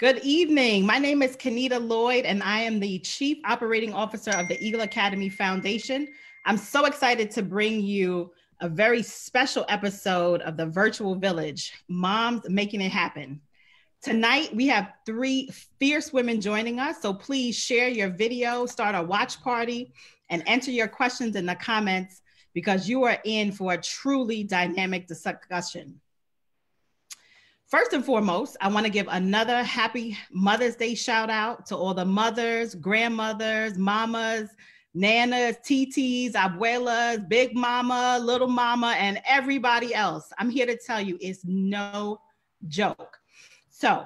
Good evening. My name is Kenita Lloyd, and I am the Chief Operating Officer of the Eagle Academy Foundation. I'm so excited to bring you a very special episode of the Virtual Village Moms Making It Happen. Tonight, we have three fierce women joining us. So please share your video, start a watch party, and enter your questions in the comments because you are in for a truly dynamic discussion. First and foremost, I want to give another happy Mother's Day shout out to all the mothers, grandmothers, mamas, nanas, TTs, abuelas, big mama, little mama, and everybody else. I'm here to tell you it's no joke. So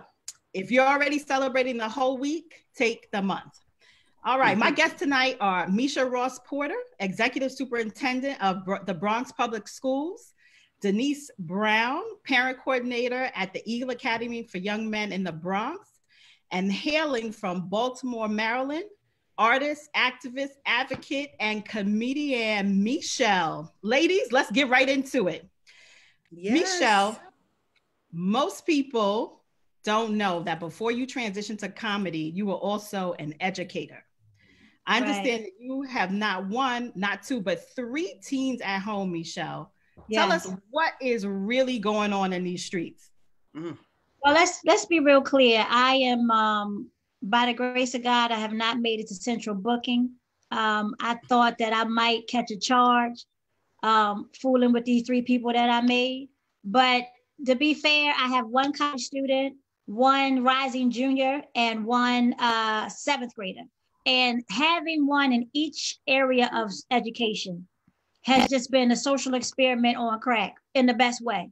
if you're already celebrating the whole week, take the month. All right, my mm-hmm. guests tonight are Meisha Ross Porter, Executive Superintendent of the Bronx Public Schools, Denise Browne, parent coordinator at the Eagle Academy for Young Men in the Bronx, and hailing from Baltimore, Maryland, artist, activist, advocate, and comedian Meshelle. Ladies, let's get right into it. Yes. Meshelle, most people don't know that before you transition to comedy, you were also an educator. I understand right. that you have not one, not two, but three teens at home, Meshelle. Tell us what is really going on in these streets. Mm. Well, let's let's be real clear. I am, um, by the grace of God, I have not made it to central booking. Um, I thought that I might catch a charge, um, fooling with these three people that I made. But to be fair, I have one college student, one rising junior, and one uh, seventh grader. And having one in each area of education has just been a social experiment on crack in the best way.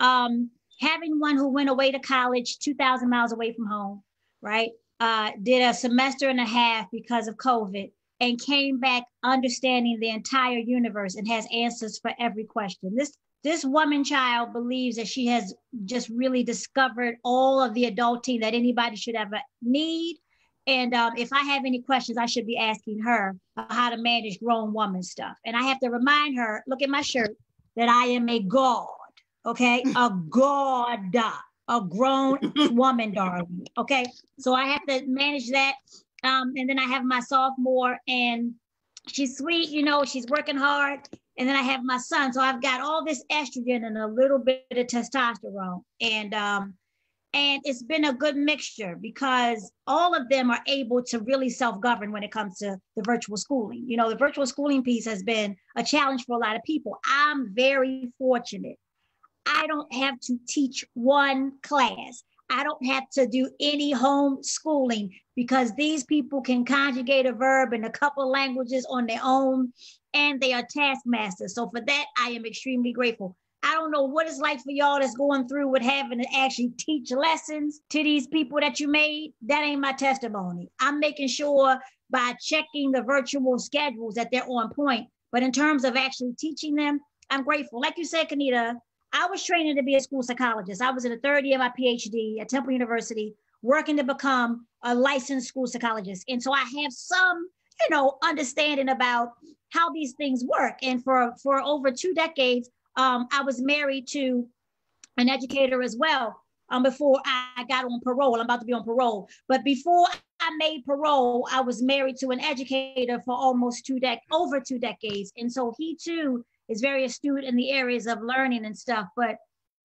Um, having one who went away to college 2,000 miles away from home, right? Uh, did a semester and a half because of COVID and came back understanding the entire universe and has answers for every question. This this woman child believes that she has just really discovered all of the adulting that anybody should ever need and um, if I have any questions, I should be asking her how to manage grown woman stuff. And I have to remind her, look at my shirt, that I am a god, okay? a god, a grown woman, darling, okay? So I have to manage that. Um, and then I have my sophomore, and she's sweet, you know, she's working hard. And then I have my son. So I've got all this estrogen and a little bit of testosterone. And um, and it's been a good mixture because all of them are able to really self-govern when it comes to the virtual schooling. You know, the virtual schooling piece has been a challenge for a lot of people. I'm very fortunate. I don't have to teach one class. I don't have to do any home schooling because these people can conjugate a verb in a couple languages on their own and they are taskmasters. So for that, I am extremely grateful. I don't know what it's like for y'all that's going through with having to actually teach lessons to these people that you made. That ain't my testimony. I'm making sure by checking the virtual schedules that they're on point. But in terms of actually teaching them, I'm grateful. Like you said, Kenita, I was training to be a school psychologist. I was in the third year of my PhD at Temple University, working to become a licensed school psychologist. And so I have some, you know, understanding about how these things work. And for for over two decades, um, I was married to an educator as well um, before I got on parole. I'm about to be on parole. But before I made parole, I was married to an educator for almost two dec over two decades. And so he too is very astute in the areas of learning and stuff. But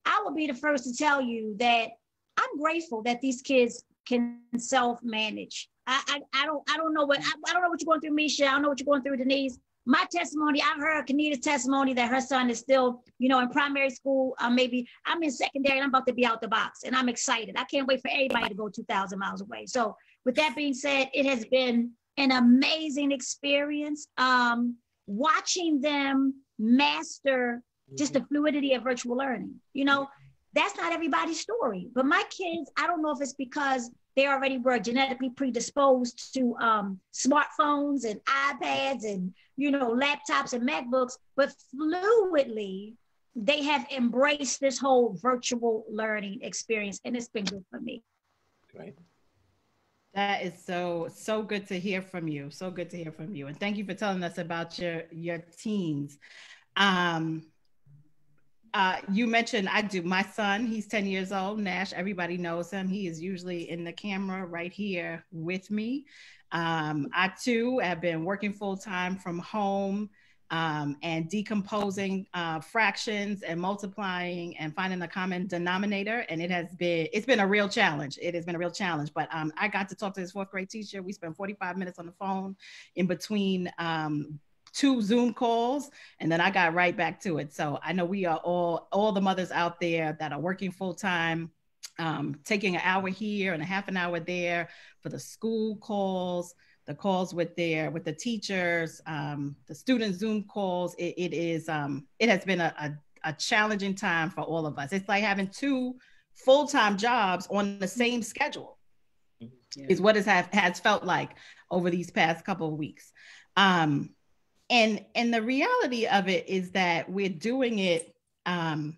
I will be the first to tell you that I'm grateful that these kids can self-manage. I, I, I don't I don't know what I, I don't know what you're going through, Meisha. I don't know what you're going through, Denise my testimony, I've heard Kenita's testimony that her son is still, you know, in primary school. Uh, maybe I'm in secondary and I'm about to be out the box and I'm excited. I can't wait for everybody to go 2,000 miles away. So, with that being said, it has been an amazing experience um, watching them master just the fluidity of virtual learning. You know, that's not everybody's story, but my kids, I don't know if it's because they already were genetically predisposed to um, smartphones and iPads and you know laptops and MacBooks, but fluidly they have embraced this whole virtual learning experience, and it's been good for me. Great. That is so so good to hear from you. So good to hear from you, and thank you for telling us about your your teens. Um, uh, you mentioned I do. My son, he's 10 years old, Nash. Everybody knows him. He is usually in the camera right here with me. Um, I too have been working full time from home um, and decomposing uh, fractions and multiplying and finding a common denominator. And it has been it's been a real challenge. It has been a real challenge. But um, I got to talk to this fourth grade teacher. We spent 45 minutes on the phone in between um, two Zoom calls, and then I got right back to it. So I know we are all all the mothers out there that are working full time. Um, taking an hour here and a half an hour there for the school calls, the calls with their with the teachers, um, the student Zoom calls. it, it is um, it has been a, a, a challenging time for all of us. It's like having two full time jobs on the same schedule. Yeah. Is what it has has felt like over these past couple of weeks. Um, and and the reality of it is that we're doing it um,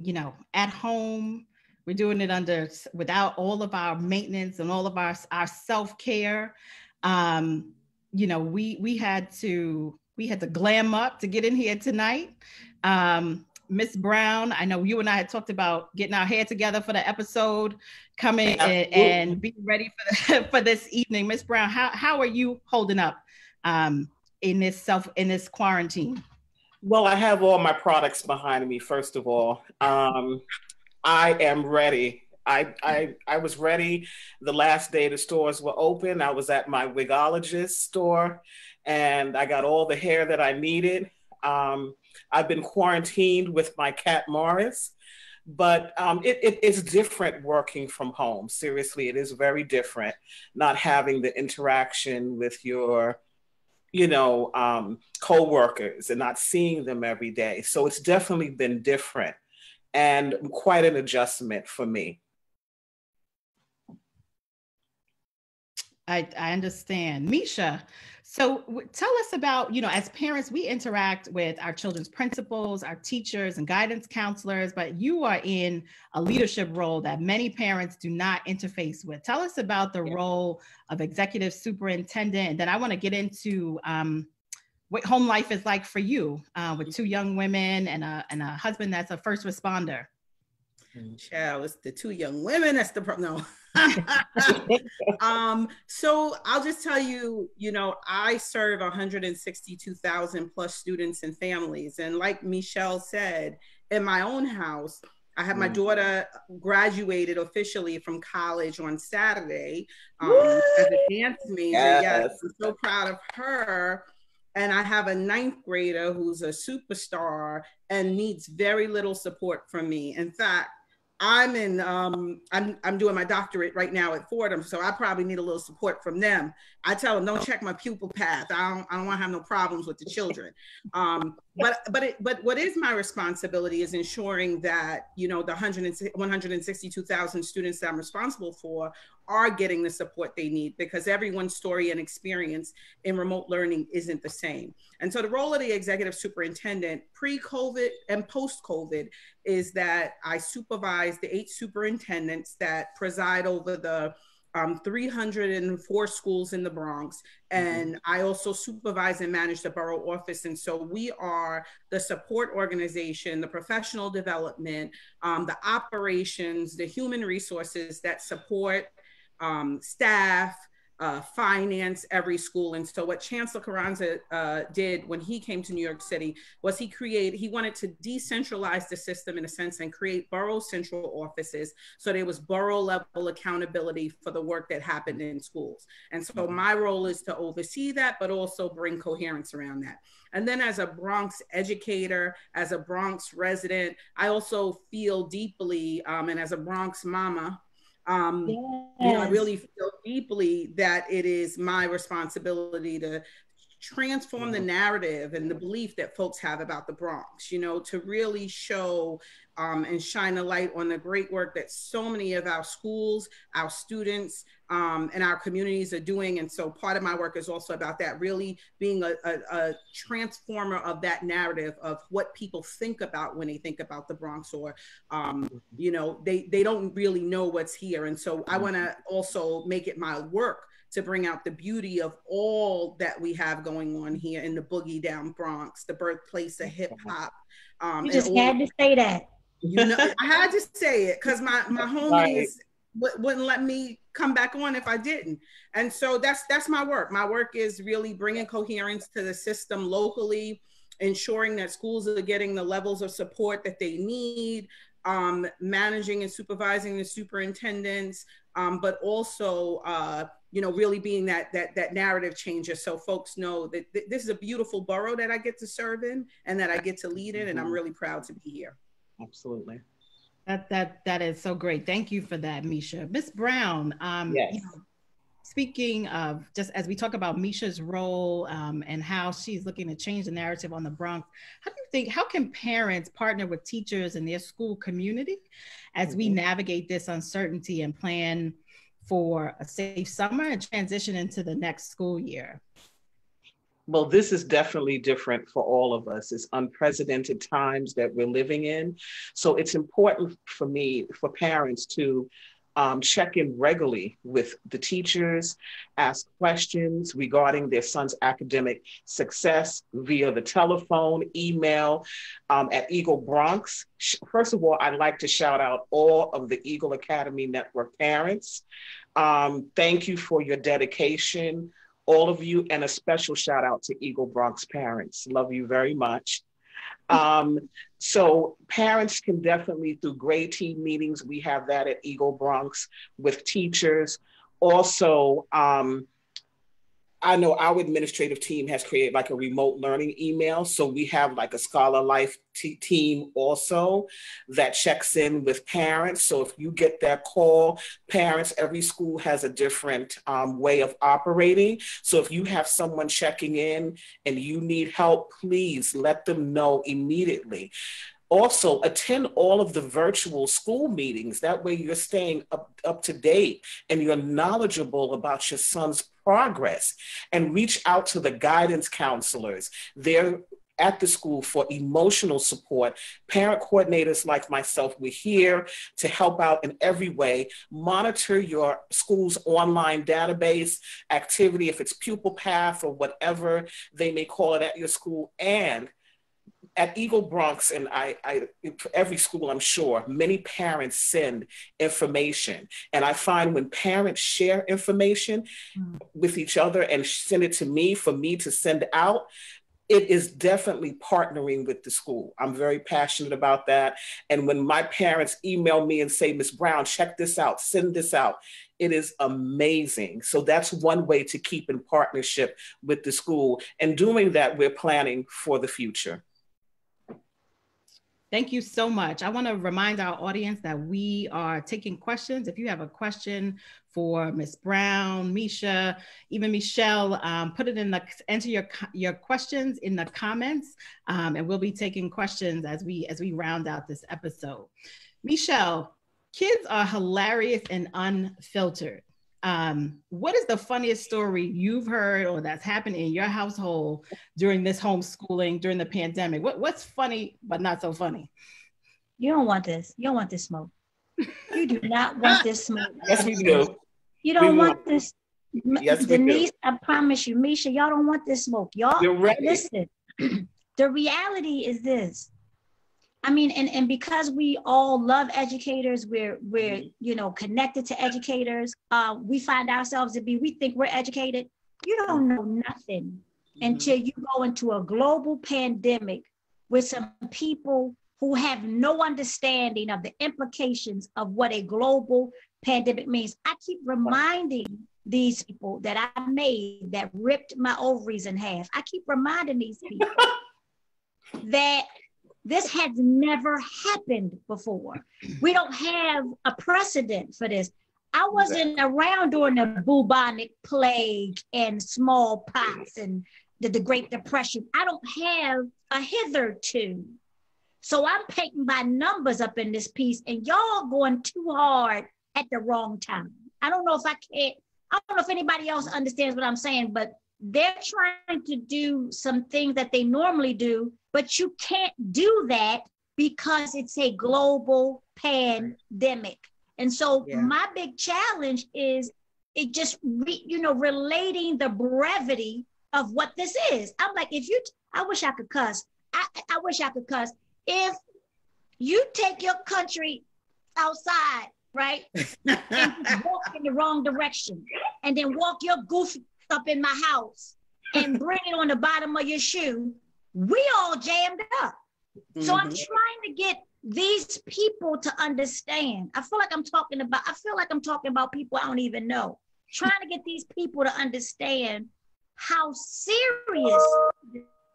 you know at home we're doing it under without all of our maintenance and all of our our self-care. Um, you know, we we had to we had to glam up to get in here tonight. Um, Miss Browne, I know you and I had talked about getting our hair together for the episode, coming and, and being ready for the, for this evening. Miss Browne, how how are you holding up um, in this self in this quarantine? Well, I have all my products behind me. First of all, um, I am ready. I, I I was ready the last day the stores were open. I was at my wigologist store and I got all the hair that I needed. Um, I've been quarantined with my cat Morris, but um, it, it, it's different working from home. Seriously, it is very different not having the interaction with your you know um, co-workers and not seeing them every day. So it's definitely been different and quite an adjustment for me. I, I understand. Meisha, so tell us about, you know, as parents, we interact with our children's principals, our teachers, and guidance counselors, but you are in a leadership role that many parents do not interface with. Tell us about the yeah. role of executive superintendent. And then I want to get into um, what home life is like for you uh, with two young women and a, and a husband that's a first responder. Child, it's the two young women. That's the problem. No. um, so I'll just tell you, you know, I serve 162,000 plus students and families. And like Meshelle said, in my own house, I have my mm. daughter graduated officially from college on Saturday um, as a dance major. Yes. yes, I'm so proud of her and I have a ninth grader who's a superstar and needs very little support from me. In fact, I'm in um I'm I'm doing my doctorate right now at Fordham, so I probably need a little support from them. I tell them don't check my PupilPath. I don't I don't want to have no problems with the children. Um, but but it, but what is my responsibility is ensuring that you know the 100 162,000 students that I'm responsible for are getting the support they need because everyone's story and experience in remote learning isn't the same. And so the role of the executive superintendent pre-COVID and post-COVID is that I supervise the eight superintendents that preside over the um, 304 schools in the Bronx. Mm-hmm. And mm-hmm. I also supervise and manage the borough office. And so we are the support organization, the professional development, um, the operations, the human resources that support um, staff, uh, finance every school. And so, what Chancellor Carranza uh, did when he came to New York City was he created, he wanted to decentralize the system in a sense and create borough central offices. So there was borough level accountability for the work that happened in schools. And so, mm-hmm. my role is to oversee that, but also bring coherence around that. And then, as a Bronx educator, as a Bronx resident, I also feel deeply, um, and as a Bronx mama, um, yes. you know, I really feel deeply that it is my responsibility to transform the mm-hmm. narrative and the belief that folks have about the Bronx, you know, to really show um, and shine a light on the great work that so many of our schools, our students, um, and our communities are doing. And so part of my work is also about that, really being a, a, a, transformer of that narrative of what people think about when they think about the Bronx or, um, you know, they, they don't really know what's here. And so I want to also make it my work to bring out the beauty of all that we have going on here in the boogie down Bronx, the birthplace of hip hop. Um, you just had to say that. You know, I had to say it because my my homies. W- wouldn't let me come back on if I didn't. And so that's that's my work. My work is really bringing coherence to the system locally, ensuring that schools are getting the levels of support that they need, um, managing and supervising the superintendents, um, but also uh, you know really being that that that narrative changer so folks know that th- this is a beautiful borough that I get to serve in and that I get to lead in, and I'm mm-hmm. really proud to be here. Absolutely. That that that is so great. Thank you for that, Meisha. Miss Browne. Um, yes. You know, speaking of just as we talk about Meisha's role um, and how she's looking to change the narrative on the Bronx, how do you think how can parents partner with teachers in their school community as mm-hmm. we navigate this uncertainty and plan for a safe summer and transition into the next school year? Well, this is definitely different for all of us. It's unprecedented times that we're living in. So it's important for me, for parents to um, check in regularly with the teachers, ask questions regarding their son's academic success via the telephone, email um, at Eagle Bronx. First of all, I'd like to shout out all of the Eagle Academy Network parents. Um, thank you for your dedication all of you, and a special shout out to Eagle Bronx parents. Love you very much. Um, so parents can definitely, through grade team meetings, we have that at Eagle Bronx with teachers. Also, um, I know our administrative team has created like a remote learning email. So we have like a Scholar Life t- team also that checks in with parents. So if you get that call, parents, every school has a different um, way of operating. So if you have someone checking in and you need help, please let them know immediately also attend all of the virtual school meetings. That way you're staying up, up to date and you're knowledgeable about your son's progress and reach out to the guidance counselors. They're at the school for emotional support. Parent coordinators like myself, we're here to help out in every way. Monitor your school's online database activity, if it's PupilPath or whatever they may call it at your school, and at Eagle Bronx, and I, I, every school, I'm sure, many parents send information. And I find when parents share information mm. with each other and send it to me for me to send out, it is definitely partnering with the school. I'm very passionate about that. And when my parents email me and say, Miss Browne, check this out, send this out, it is amazing. So that's one way to keep in partnership with the school. And doing that, we're planning for the future. Thank you so much. I want to remind our audience that we are taking questions. If you have a question for Ms. Browne, Meisha, even Meshelle, um, put it in the enter your your questions in the comments, um, and we'll be taking questions as we as we round out this episode. Meshelle, kids are hilarious and unfiltered um, what is the funniest story you've heard or that's happened in your household during this homeschooling during the pandemic? What what's funny but not so funny? You don't want this. You don't want this smoke. You do not want this smoke. Yes, we do. You don't we want this. Yes, Denise, I promise you, Meisha, y'all don't want this smoke. Y'all listen. the reality is this I mean, and, and because we all love educators, we're we're mm-hmm. you know connected to educators. Uh, we find ourselves to be. We think we're educated. You don't know nothing mm-hmm. until you go into a global pandemic with some people who have no understanding of the implications of what a global pandemic means. I keep reminding these people that I made that ripped my ovaries in half. I keep reminding these people that this has never happened before. We don't have a precedent for this. I wasn't around during the bubonic plague and smallpox and the, the Great Depression. I don't have a hitherto. So I'm painting by numbers up in this piece, and y'all going too hard at the wrong time. I don't know if I can't, I don't know if anybody else understands what I'm saying, but they're trying to do some things that they normally do but you can't do that because it's a global pandemic. And so yeah. my big challenge is it just re, you know relating the brevity of what this is. I'm like, if you, I wish I could cuss. I, I wish I could cuss. If you take your country outside, right, and walk in the wrong direction, and then walk your goofy up in my house and bring it on the bottom of your shoe, we all jammed up. Mm-hmm. So I'm mm-hmm. trying to get these people to understand. I feel like I'm talking about, I feel like I'm talking about people I don't even know. Trying to get these people to understand how serious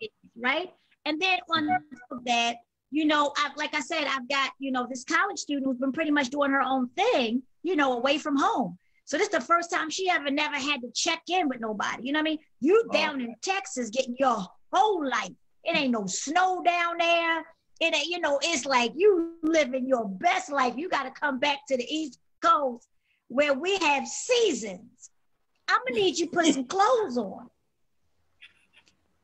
is, right? And then on top of that, you know, I, like I said, I've got, you know, this college student who's been pretty much doing her own thing, you know, away from home. So this is the first time she ever never had to check in with nobody. You know what I mean? You oh. down in Texas getting your whole life. It ain't no snow down there. It ain't, you know, it's like you living your best life. You got to come back to the East Coast where we have seasons. I'm gonna need you to put some clothes on.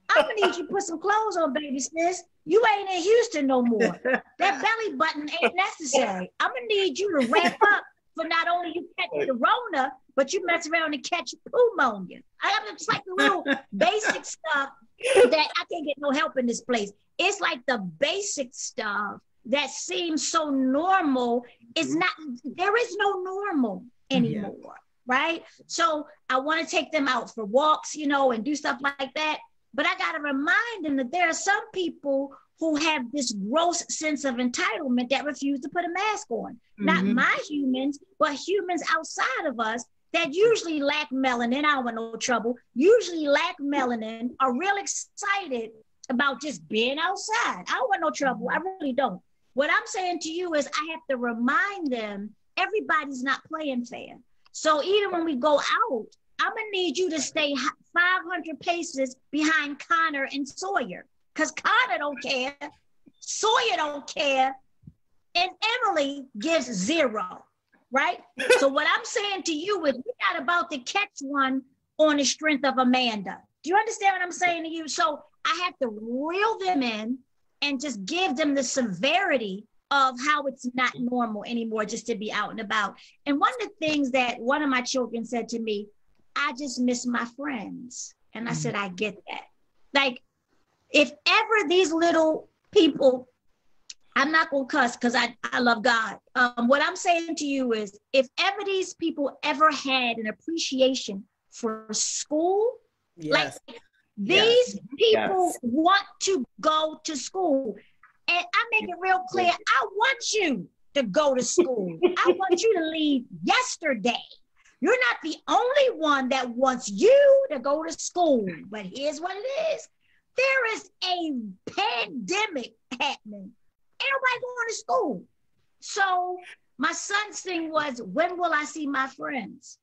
I'm gonna need you to put some clothes on, baby sis. You ain't in Houston no more. That belly button ain't necessary. I'm gonna need you to wrap up not only you catch the Rona, but you mess around and catch pneumonia. I have just like the little basic stuff that I can't get no help in this place. It's like the basic stuff that seems so normal is mm-hmm. not there is no normal anymore. Yeah. Right. So I want to take them out for walks, you know, and do stuff like that. But I got to remind them that there are some people who have this gross sense of entitlement that refuse to put a mask on. Mm-hmm. Not my humans, but humans outside of us that usually lack melanin. I don't want no trouble. Usually lack melanin, are real excited about just being outside. I don't want no trouble. I really don't. What I'm saying to you is I have to remind them everybody's not playing fair. So even when we go out, I'm gonna need you to stay 500 paces behind Connor and Sawyer because Connor don't care, Sawyer don't care, and Emily gives zero, right? so what I'm saying to you is we're not about to catch one on the strength of Amanda. Do you understand what I'm saying to you? So I have to reel them in and just give them the severity of how it's not normal anymore just to be out and about. And one of the things that one of my children said to me, I just miss my friends. And I said, mm-hmm. I get that. Like, if ever these little people, I'm not gonna cuss because I, I love God. Um, what I'm saying to you is if ever these people ever had an appreciation for school, yes. like these yes. people yes. want to go to school. And I make it real clear, I want you to go to school. I want you to leave yesterday. You're not the only one that wants you to go to school. But here's what it is there is a pandemic happening. Ain't nobody going to school. So my son's thing was, when will I see my friends?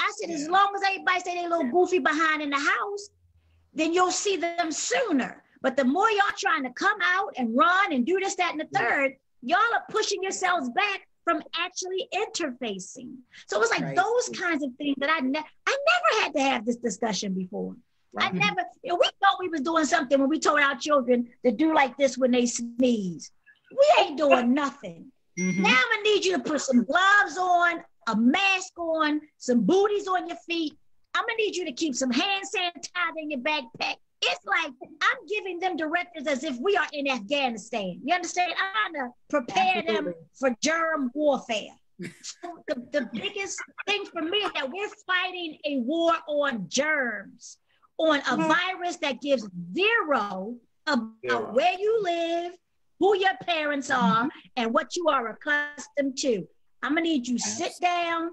I said, as long as everybody stay they little goofy behind in the house, then you'll see them sooner. But the more y'all trying to come out and run and do this, that, and the third, y'all are pushing yourselves back from actually interfacing. So it's like right. those kinds of things that I ne- I never had to have this discussion before. I never, you know, we thought we was doing something when we told our children to do like this when they sneeze. We ain't doing nothing. Mm-hmm. Now I need you to put some gloves on, a mask on, some booties on your feet. I'm gonna need you to keep some hand sanitizer in your backpack. It's like I'm giving them directives as if we are in Afghanistan. You understand? I'm gonna prepare Absolutely. them for germ warfare. So the, the biggest thing for me is that we're fighting a war on germs on a mm-hmm. virus that gives zero about zero. where you live, who your parents are, mm-hmm. and what you are accustomed to. I'm gonna need you sit down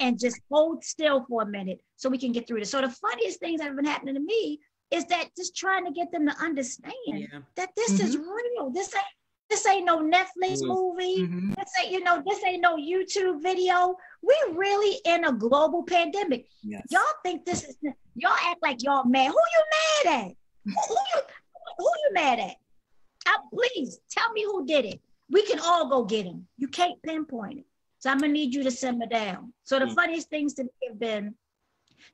and just hold still for a minute so we can get through this. So the funniest things that have been happening to me is that just trying to get them to understand yeah. that this mm-hmm. is real. This ain't this ain't no Netflix movie. Mm-hmm. This ain't, you know, this ain't no YouTube video. We're really in a global pandemic. Yes. Y'all think this is y'all act like y'all mad. Who you mad at? who, you who you mad at? Uh, please tell me who did it. We can all go get him. You can't pinpoint it. So I'm gonna need you to simmer down. So the mm-hmm. funniest things to me have been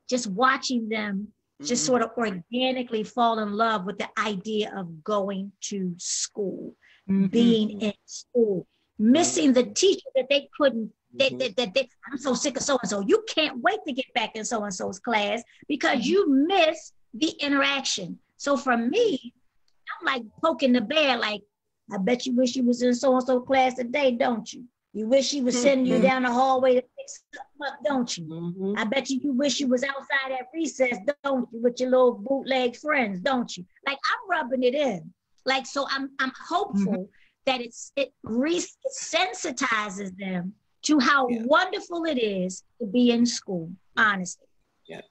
just watching them just mm-hmm. sort of organically fall in love with the idea of going to school, mm-hmm. being in school, missing the teacher that they couldn't They, mm-hmm. they, they, they, I'm so sick of so and so. You can't wait to get back in so and so's class because mm-hmm. you miss the interaction. So for me, I'm like poking the bear, like, I bet you wish you was in so and so class today, don't you? You wish he was sending you mm-hmm. down the hallway to pick something up, don't you? Mm-hmm. I bet you you wish you was outside at recess, don't you, with your little bootleg friends, don't you? Like I'm rubbing it in. Like so, I'm I'm hopeful mm-hmm. that it's it resensitizes them to how yeah. wonderful it is to be in school. Honestly. Yes.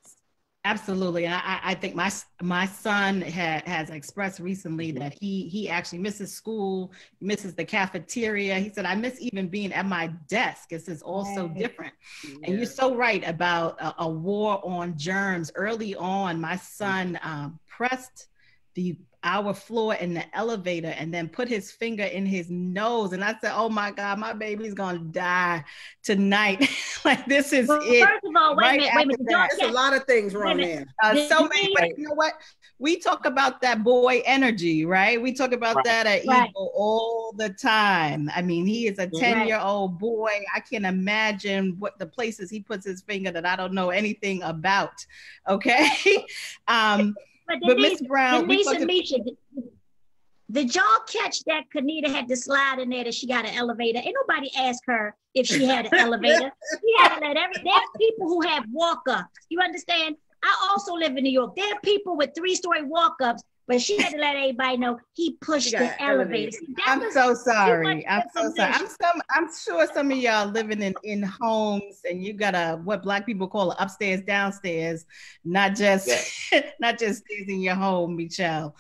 Absolutely, I, I think my my son ha, has expressed recently mm-hmm. that he he actually misses school, misses the cafeteria. He said, "I miss even being at my desk. This is all so different." Yeah. And you're so right about a, a, war on germs. Early on, my son um, pressed the our floor in the elevator and then put his finger in his nose. And I said, Oh my God, my baby's gonna die tonight. like this is well, it. First of all, wait right a minute, wait a minute. There's a lot of things wrong there. Uh, so many, but you know what? We talk about that boy energy, right? We talk about right. that at right. Eagle all the time. I mean, he is a 10 year old boy. I can't imagine what the places he puts his finger that I don't know anything about. Okay. um, but, Miss Browne, Denise and Meisha, did y'all catch that Kenita had to slide in there that she got an elevator? Ain't nobody asked her if she had an elevator. She had to let every there are people who have walk-ups. You understand? I also live in New York. There are people with three-story walk-ups but she had to let everybody know he pushed the elevator. See, I'm so sorry. I'm so sorry. I'm some. I'm sure some of y'all living in in homes and you got a what black people call upstairs, downstairs, not just yeah. not just stairs in your home, Meshelle.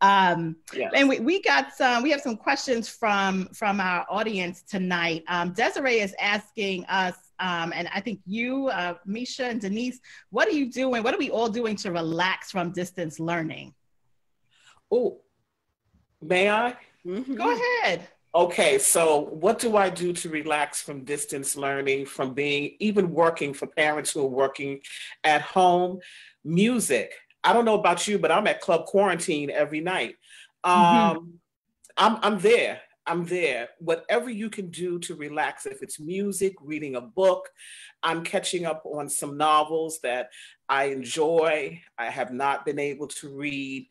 Um, yes. and we, we got some, we have some questions from, from our audience tonight. Um, Desiree is asking us, um, and I think you, uh, Meisha and Denise, what are you doing? What are we all doing to relax from distance learning? Oh, may I? Mm-hmm. Go ahead. Okay, so what do I do to relax from distance learning, from being even working for parents who are working at home? Music. I don't know about you, but I'm at Club Quarantine every night. Mm-hmm. Um, mm-hmm. I'm, I'm there. I'm there. Whatever you can do to relax, if it's music, reading a book, I'm catching up on some novels that I enjoy. I have not been able to read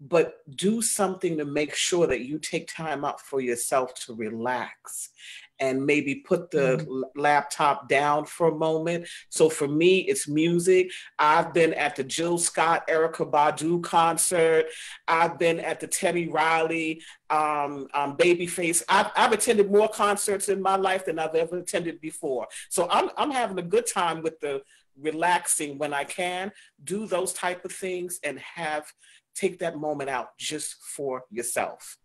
but do something to make sure that you take time out for yourself to relax and maybe put the mm-hmm. laptop down for a moment. So for me, it's music. I've been at the Jill Scott, Erykah Badu concert. I've been at the Teddy Riley, um, um, Babyface. I've, I've attended more concerts in my life than I've ever attended before. So I'm, I'm having a good time with the relaxing when I can. Do those type of things and have take that moment out just for yourself.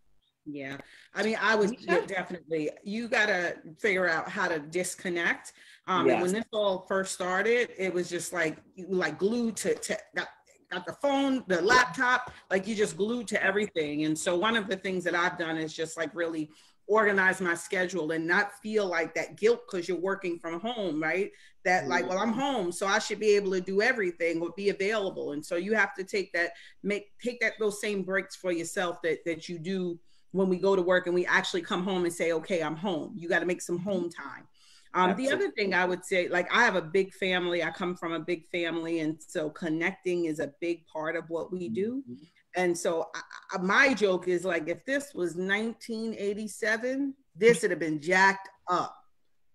Yeah. I mean, I was yeah. definitely, you got to figure out how to disconnect. Um, yes. and when this all first started, it was just like, like glued to, to got, got the phone, the laptop, like you just glued to everything. And so one of the things that I've done is just like really organize my schedule and not feel like that guilt because you're working from home, right? That like, well, I'm home, so I should be able to do everything or be available. And so you have to take that, make take that those same breaks for yourself that that you do when we go to work and we actually come home and say, okay, I'm home. You got to make some home time. Um, the other thing I would say, like I have a big family, I come from a big family, and so connecting is a big part of what we do. Mm-hmm. And so I, my joke is like, if this was 1987, this would have been jacked up.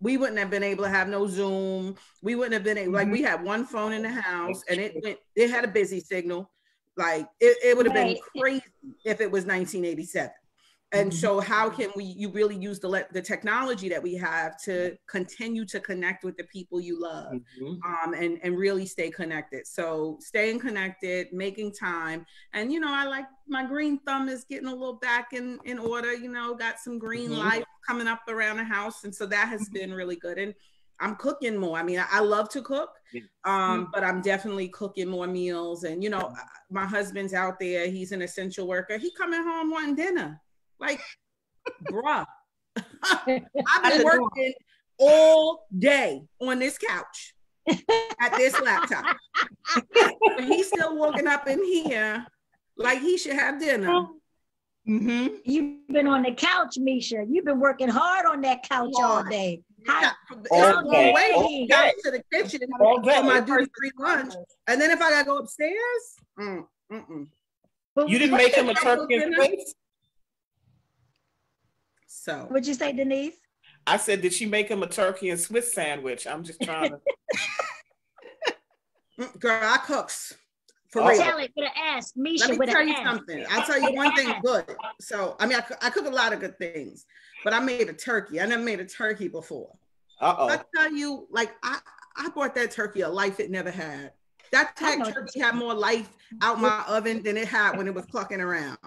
We wouldn't have been able to have no Zoom. We wouldn't have been able, like, we mm-hmm. had one phone in the house and it went, it had a busy signal. Like, it, it would have been crazy if it was 1987 and mm-hmm. so how can we you really use the le- the technology that we have to continue to connect with the people you love mm-hmm. um, and and really stay connected so staying connected making time and you know i like my green thumb is getting a little back in in order you know got some green mm-hmm. light coming up around the house and so that has mm-hmm. been really good and I'm cooking more. I mean, I, I love to cook, um, mm-hmm. but I'm definitely cooking more meals. And you know, my husband's out there; he's an essential worker. He coming home wanting dinner. Like, bruh, I've been working all day on this couch at this laptop. he's still walking up in here like he should have dinner. Mm-hmm. You've been on the couch, Meisha. You've been working hard on that couch all day. Yeah, it's a long way to go to the kitchen for my duty free lunch. And then if I gotta go upstairs, mm, mm-mm. you didn't make him a turkey and Swiss? So what'd you say, Denise? I said, did she make him a turkey and Swiss sandwich? I'm just trying to. Mm, girl, I cooks. For oh. real. Tell it with an ass. Meisha Let me tell you something. I'll tell you one thing good. So, I mean, I, I cook a lot of good things, but I made a turkey. I never made a turkey before. Uh-oh. I tell you, like, I, I bought that turkey a life it never had. That turkey had more life out my oven than it had when it was clucking around.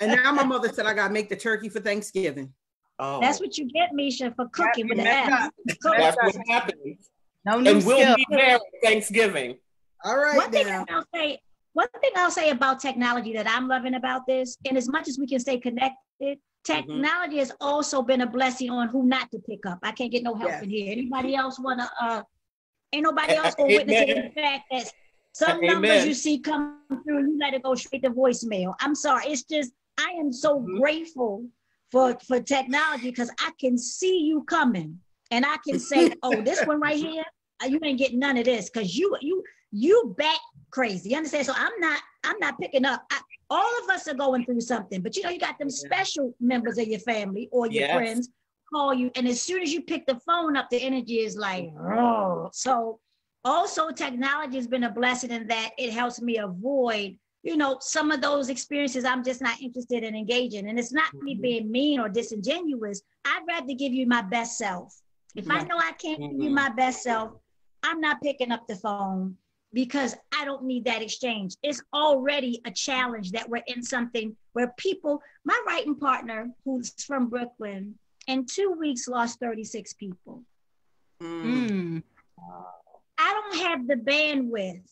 And now my mother said I gotta make the turkey for Thanksgiving. Oh. That's what you get, Meisha, for cooking with the ass. That's what happens. No new and we'll be there Thanksgiving. All right. One thing I'll say, one thing I'll say about technology that I'm loving about this, and as much as we can stay connected, mm-hmm. technology mm-hmm. has also been a blessing on who not to pick up. I can't get no help yes. in here. Anybody else wanna uh ain't nobody else gonna witness the fact that some Amen. numbers you see come through, you let it go straight to voicemail. I'm sorry. It's just I am so mm-hmm. grateful for for technology because I can see you coming and I can say, oh, this one right here, uh, you ain't getting none of this because you you you back crazy. You understand? So I'm not I'm not picking up. I, all of us are going through something, but you know, you got them special members of your family or your yes. friends call you, and as soon as you pick the phone up, the energy is like, oh. So also technology has been a blessing in that it helps me avoid you know some of those experiences i'm just not interested in engaging and it's not me mm-hmm. being mean or disingenuous i'd rather give you my best self if I know I can't mm-hmm. give you mm-hmm. my best self, I'm not picking up the phone because I don't need that exchange. It's already a challenge that we're in something where people, my writing partner, who's from Brooklyn, in two weeks lost 36 people. Mm. I don't have the bandwidth.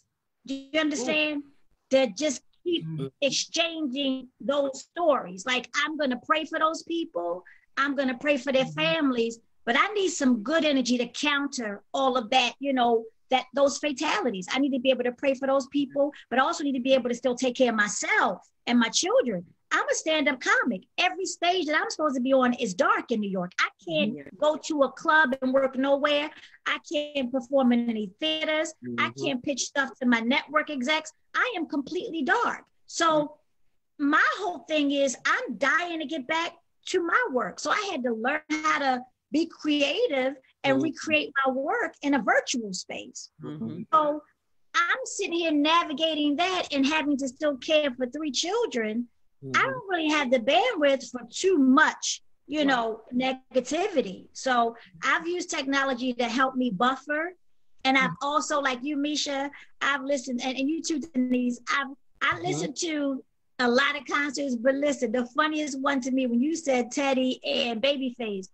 Do you understand? Ooh. To just keep mm-hmm. exchanging those stories. Like, I'm going to pray for those people, I'm going to pray for their mm-hmm. families but I need some good energy to counter all of that, you know, that those fatalities. I need to be able to pray for those people, but I also need to be able to still take care of myself and my children. I'm a stand-up comic. Every stage that I'm supposed to be on is dark in New York. I can't yeah. go to a club and work nowhere. I can't perform in any theaters. Mm-hmm. I can't pitch stuff to my network execs. I am completely dark. So my whole thing is I'm dying to get back to my work. So I had to learn how to be creative and mm-hmm. recreate my work in a virtual space. Mm-hmm. So I'm sitting here navigating that and having to still care for three children. Mm-hmm. I don't really have the bandwidth for too much, you know, negativity. So I've used technology to help me buffer. And I've mm-hmm. also, like you, Meisha, I've listened, and, and you too, Denise, I've I mm-hmm. listened to a lot of concerts, but listen, the funniest one to me when you said Teddy and Babyface,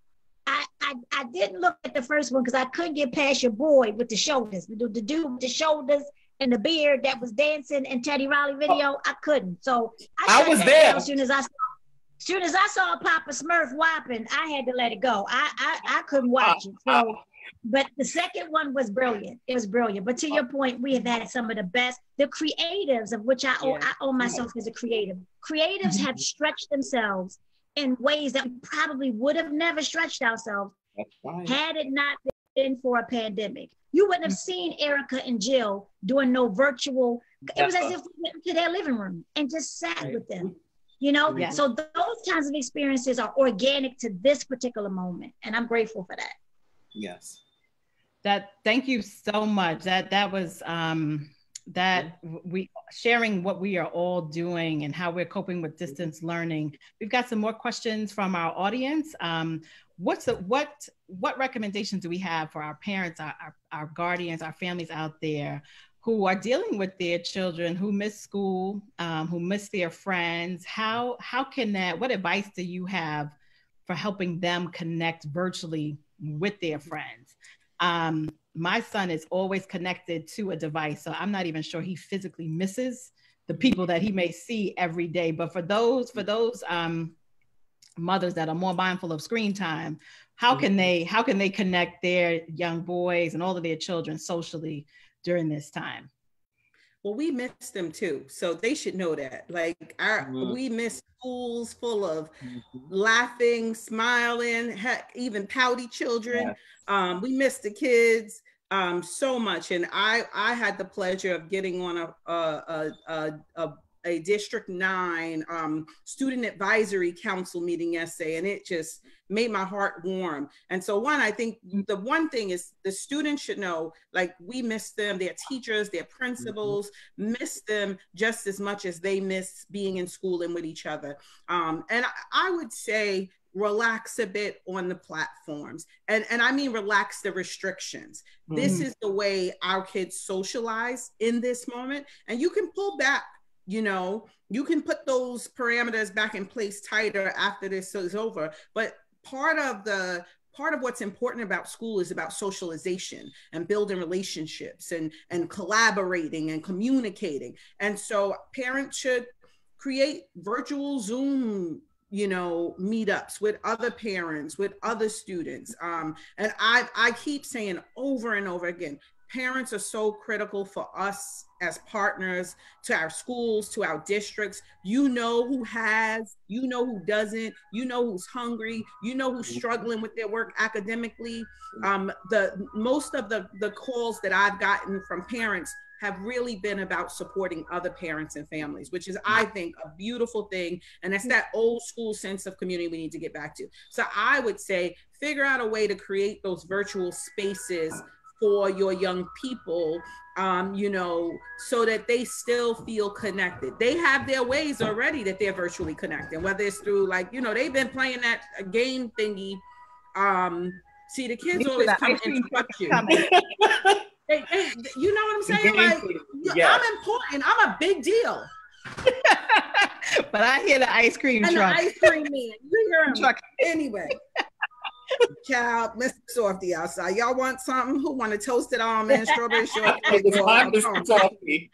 I, I, I didn't look at the first one because I couldn't get past your boy with the shoulders, the, the dude with the shoulders and the beard that was dancing in Teddy Riley oh. video. I couldn't. So I, I was there as soon as I saw. As soon as I saw Papa Smurf whopping, I had to let it go. I I, I couldn't uh, watch it. So, uh. but the second one was brilliant. It was brilliant. But to your uh. point, we have had some of the best, the creatives of which I owe, I owe myself as a creative. Creatives mm-hmm. have stretched themselves in ways that we probably would have never stretched ourselves had it not been for a pandemic. You wouldn't have seen Erykah and Jill doing no virtual. It was as if we went into their living room and just sat right. with them. You know, yeah. so those kinds of experiences are organic to this particular moment, and I'm grateful for that. Yes. That thank you so much. That that was um that we sharing what we are all doing and how we're coping with distance learning. We've got some more questions from our audience. Um, what's the, what what recommendations do we have for our parents, our, our, our guardians, our families out there who are dealing with their children who miss school, um, who miss their friends? How how can that? What advice do you have for helping them connect virtually with their friends? Um, my son is always connected to a device, so I'm not even sure he physically misses the people that he may see every day. But for those for those um, mothers that are more mindful of screen time, how can they how can they connect their young boys and all of their children socially during this time? well, we miss them too. So they should know that. Like our mm-hmm. we miss schools full of mm-hmm. laughing, smiling, heck, even pouty children. Yes. Um, we miss the kids um, so much. And I I had the pleasure of getting on a a, a, a, a District 9 um, student advisory council meeting essay, and it just made my heart warm. And so, one, I think the one thing is the students should know like, we miss them, their teachers, their principals mm-hmm. miss them just as much as they miss being in school and with each other. Um, and I, I would say, relax a bit on the platforms. And and i mean relax the restrictions. Mm-hmm. this is the way our kids socialize in this moment. And you can pull back you know you can put those parameters back in place tighter after this is over. But part of the part of what's important about school is about socialization and building relationships and and collaborating and communicating. And so parents should create virtual zoom you know meetups with other parents with other students um, and i i keep saying over and over again parents are so critical for us as partners to our schools, to our districts. You know who has, you know who doesn't, you know who's hungry, you know who's mm-hmm. struggling with their work academically. Um, the most of the the calls that I've gotten from parents have really been about supporting other parents and families, which is, I think, a beautiful thing. And it's that old school sense of community we need to get back to. So I would say, figure out a way to create those virtual spaces for your young people um, you know, so that they still feel connected. They have their ways already that they're virtually connected, whether it's through like, you know, they've been playing that game thingy. Um, see, the kids always come and interrupt you. they, they, you know what I'm saying? Like, yes. I'm important. I'm a big deal. but I hear the ice cream and truck. The ice cream man. You hear him. Truck. Anyway. Child, Mr. Softee outside. Y'all want something? Who want a toasted almond, strawberry shortcake?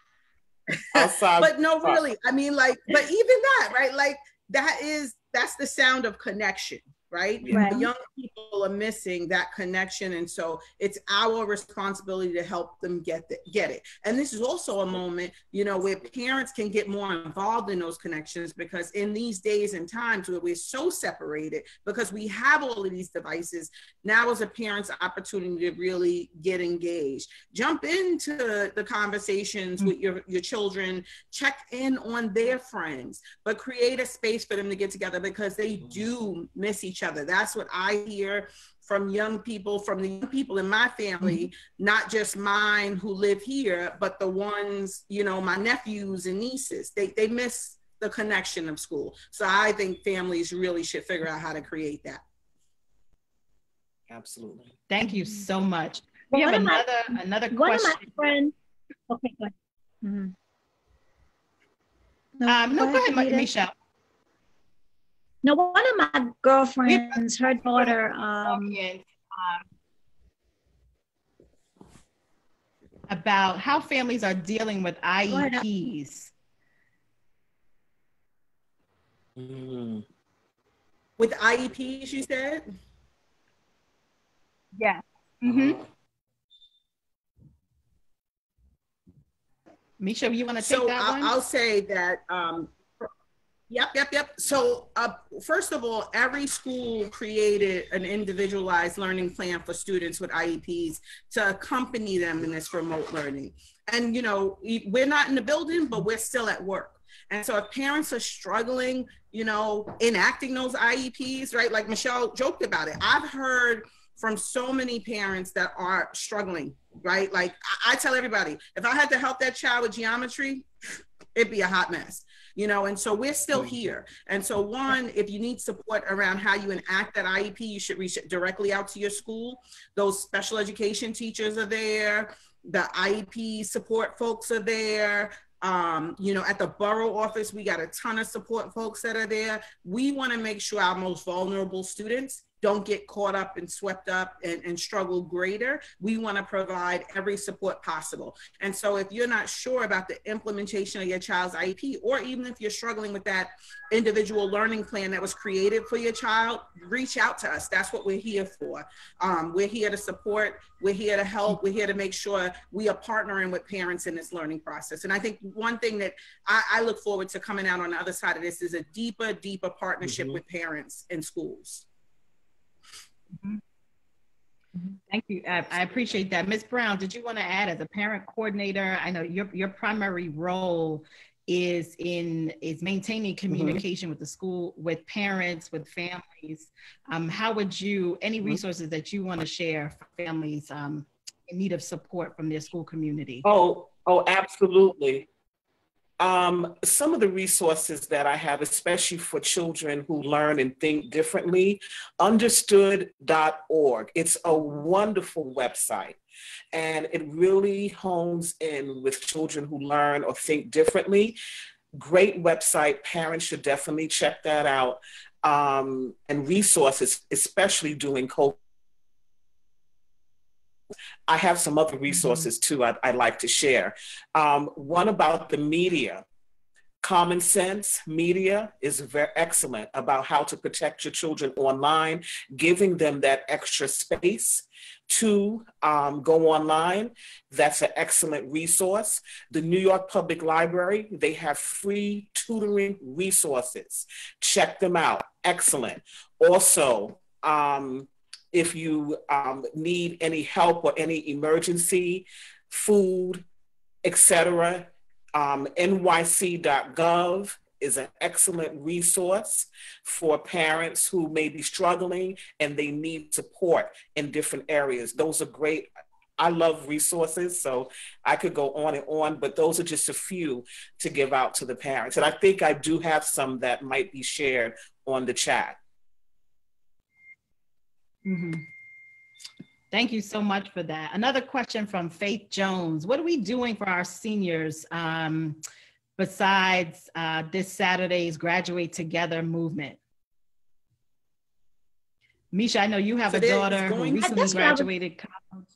outside. but no, really. I mean, like, but even that, right? Like, that is that's the sound of connection right? right? Young people are missing that connection, and so it's our responsibility to help them get the, get it. And this is also a moment, you know, where parents can get more involved in those connections because in these days and times where we're so separated, because we have all of these devices, now is a parent's opportunity to really get engaged. Jump into the conversations mm-hmm. with your your children, check in on their friends, but create a space for them to get together because they mm-hmm. do miss each other. That's what I hear from young people, from the young people in my family, mm-hmm. not just mine who live here, but the ones, you know, my nephews and nieces. They they miss the connection of school. So I think families really should figure out how to create that. Absolutely. Thank you so much. We have another my, another one question. One of my friends. Okay, go ahead. Mm-hmm. No, um, no, go ahead, go ahead Meshelle. No, one of my girlfriends, her daughter, um, about how families are dealing with IEPs. Mm. With IEPs, you said? Yeah. Mm-hmm. Meisha, you want to take so that I'll, one? I'll say that um, Yep, yep, yep. So, uh, first of all, every school created an individualized learning plan for students with IEPs to accompany them in this remote learning. And, you know, we're not in the building, but we're still at work. And so, if parents are struggling, you know, enacting those IEPs, right? Like Meshelle joked about it, I've heard from so many parents that are struggling, right? Like I, I tell everybody, if I had to help that child with geometry, it'd be a hot mess you know and so we're still here. And so one if you need support around how you enact that iep you should reach directly out to your school. Those special education teachers are there. The iep support folks are there. Um, you know, at the borough office, we got a ton of support folks that are there. We want to make sure our most vulnerable students don't get caught up and swept up and, and struggle greater. We want to provide every support possible. And so if you're not sure about the implementation of your child's IEP, or even if you're struggling with that individual learning plan that was created for your child, reach out to us. That's what we're here for. Um, we're here to support, we're here to help, we're here to make sure we are partnering with parents in this learning process. And I think one thing that I, I look forward to coming out on the other side of this is a deeper, deeper partnership mm-hmm. with parents and schools. Mm-hmm. Thank you. I, I appreciate that. Ms. Browne, did you want to add as a parent coordinator? I know your, your primary role is in is maintaining mm-hmm. communication mm-hmm. with the school, with parents, with families. Um, how would you, any mm-hmm. resources that you want to share for families um, in need of support from their school community? Oh, oh, absolutely. Um, some of the resources that I have, especially for children who learn and think differently, understood.org. It's a wonderful website and it really hones in with children who learn or think differently. Great website. Parents should definitely check that out. Um, and resources, especially during COVID I have some other mm-hmm. resources too I'd, I'd like to share. Um, one about the media. Common Sense Media is very excellent about how to protect your children online, giving them that extra space to um, go online. That's an excellent resource. The New York Public Library, they have free tutoring resources. Check them out. Excellent. Also, um, if you um, need any help or any emergency, food, etc. Um, NYC.gov is an excellent resource for parents who may be struggling and they need support in different areas. Those are great. I love resources, so I could go on and on, but those are just a few to give out to the parents. And I think I do have some that might be shared on the chat. Mm-hmm. Thank you so much for that. Another question from Faith Jones. What are we doing for our seniors um, besides uh, this Saturday's Graduate Together movement? Meisha, I know you have so a daughter who recently graduated college.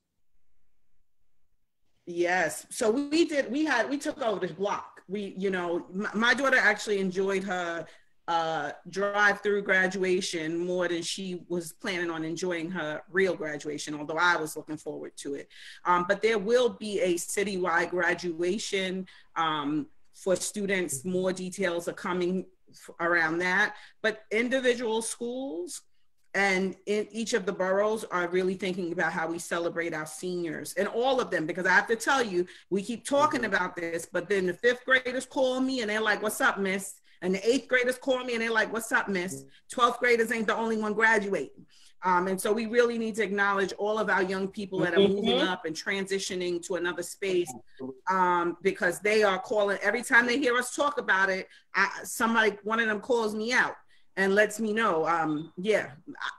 Yes. So we did, we had, we took over this block. We, you know, my, my daughter actually enjoyed her uh, drive through graduation more than she was planning on enjoying her real graduation, although I was looking forward to it. Um, but there will be a citywide graduation um, for students. More details are coming around that. But individual schools and in each of the boroughs are really thinking about how we celebrate our seniors and all of them because i have to tell you we keep talking mm-hmm. about this but then the fifth graders call me and they're like what's up miss and the eighth graders call me and they're like, what's up, miss? 12th graders ain't the only one graduating. Um, and so we really need to acknowledge all of our young people that are mm-hmm. moving up and transitioning to another space um, because they are calling every time they hear us talk about it. I, somebody, one of them calls me out and lets me know, um, yeah,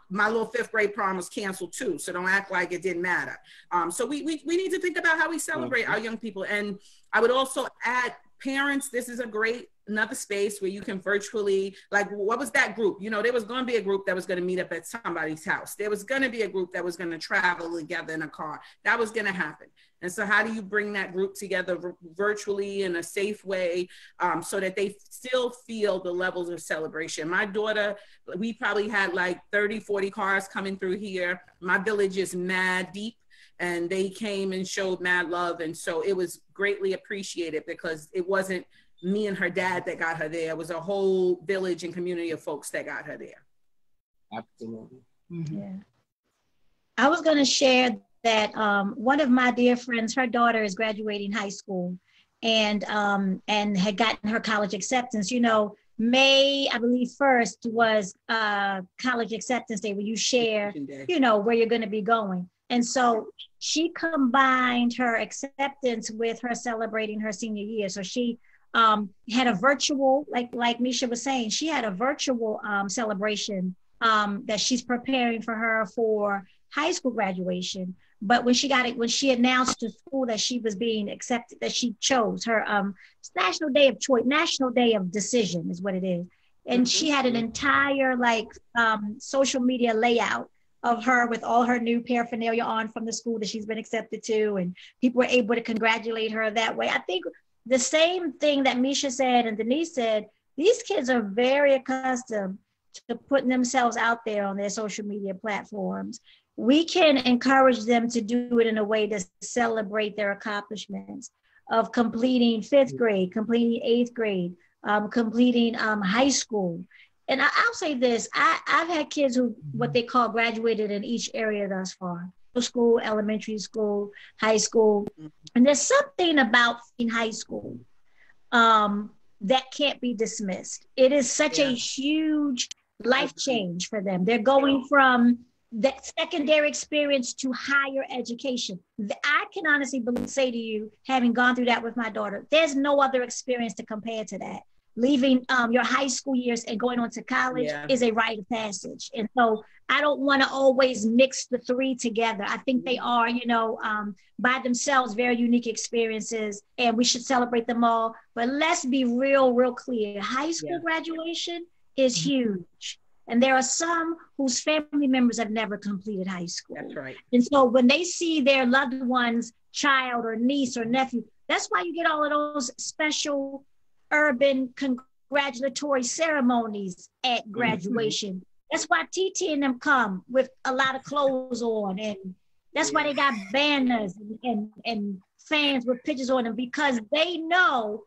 my little fifth grade prom was canceled too. So don't act like it didn't matter. Um, so we, we, we need to think about how we celebrate mm-hmm. our young people. And I would also add parents, this is a great another space where you can virtually like what was that group? You know there was going to be a group that was going to meet up at somebody's house. There was going to be a group that was going to travel together in a car. That was going to happen. And so how do you bring that group together virtually in a safe way um, so that they still feel the levels of celebration? My daughter we probably had like 30 40 cars coming through here. My village is mad deep and they came and showed mad love. And so it was greatly appreciated because it wasn't me and her dad that got her there. It was a whole village and community of folks that got her there. Absolutely. Mm-hmm. Yeah. I was going to share that um, one of my dear friends, her daughter is graduating high school and um, and had gotten her college acceptance. You know, May, I believe, first was uh, college acceptance day where you share, you know, where you're going to be going. And so she combined her acceptance with her celebrating her senior year. So she um, had a virtual, like like Meisha was saying, she had a virtual um, celebration um, that she's preparing for her for high school graduation. But when she got it, when she announced to school that she was being accepted, that she chose her um, National Day of Choice, National Day of Decision is what it is. and mm-hmm. she had an entire like um, social media layout of her with all her new paraphernalia on from the school that she's been accepted to and people were able to congratulate her that way i think the same thing that Meisha said and denise said these kids are very accustomed to putting themselves out there on their social media platforms. We can encourage them to do it in a way to celebrate their accomplishments of completing fifth grade completing eighth grade um, completing um, high school. And I, will say this I, I've had kids who what they call graduated in each area thus far school, elementary school, high school. And there's something about in high school um, that can't be dismissed. It is such yeah. a huge life change for them. They're going from that secondary experience to higher education. I can honestly say to you, having gone through that with my daughter, there's no other experience to compare to that leaving um, your high school years and going on to college yeah. is a rite of passage. And so I don't want to always mix the three together. I think they are, you know, um, by themselves, very unique experiences, and we should celebrate them all. But let's be real, real clear. High school yeah. graduation is mm-hmm. huge. And there are some whose family members have never completed high school. That's right. And so when they see their loved one's child or niece or nephew, that's why you get all of those special urban congratulatory ceremonies at mm-hmm. graduation. Mm-hmm. That's why TT and them come with a lot of clothes on, and that's why they got banners and, and, and fans with pictures on them because they know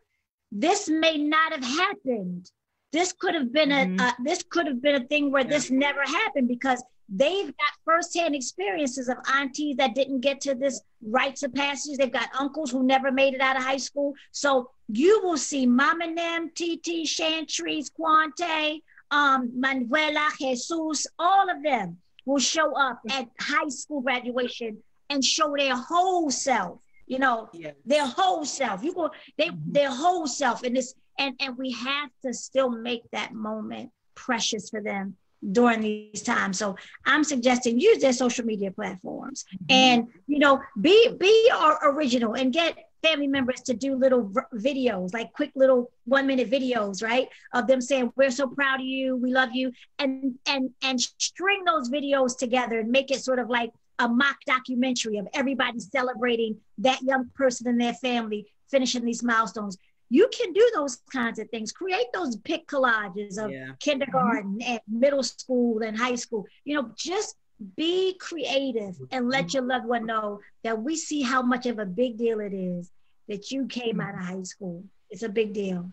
this may not have happened. This could have been mm-hmm. a, a, this could have been a thing where yeah. this never happened because they've got firsthand experiences of aunties that didn't get to this rites of passage. They've got uncles who never made it out of high school. So you will see Mama Nem, TT, Chantries, Quante, um, Manuela, Jesus, all of them will show up at high school graduation and show their whole self. You know, yes. their whole self. You go, they mm-hmm. their whole self in this, and and we have to still make that moment precious for them during these times. So I'm suggesting use their social media platforms mm-hmm. and you know be be original and get family members to do little videos like quick little one minute videos right of them saying we're so proud of you we love you and and and string those videos together and make it sort of like a mock documentary of everybody celebrating that young person and their family finishing these milestones you can do those kinds of things. Create those pic collages of yeah. kindergarten mm-hmm. and middle school and high school. You know, just be creative and let mm-hmm. your loved one know that we see how much of a big deal it is that you came mm-hmm. out of high school. It's a big deal.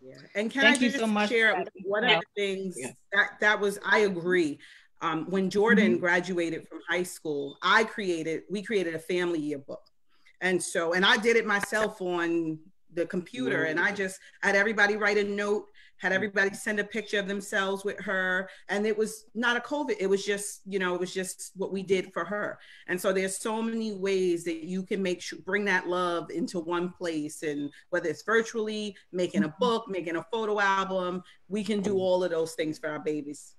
Yeah. And can Thank I just so much. share one of the things yeah. that that was I agree. Um, when Jordan mm-hmm. graduated from high school, I created we created a family yearbook. And so, and I did it myself on the computer and I just had everybody write a note, had everybody send a picture of themselves with her. And it was not a COVID, it was just, you know, it was just what we did for her. And so there's so many ways that you can make sure bring that love into one place. And whether it's virtually, making a mm-hmm. book, making a photo album, we can do all of those things for our babies.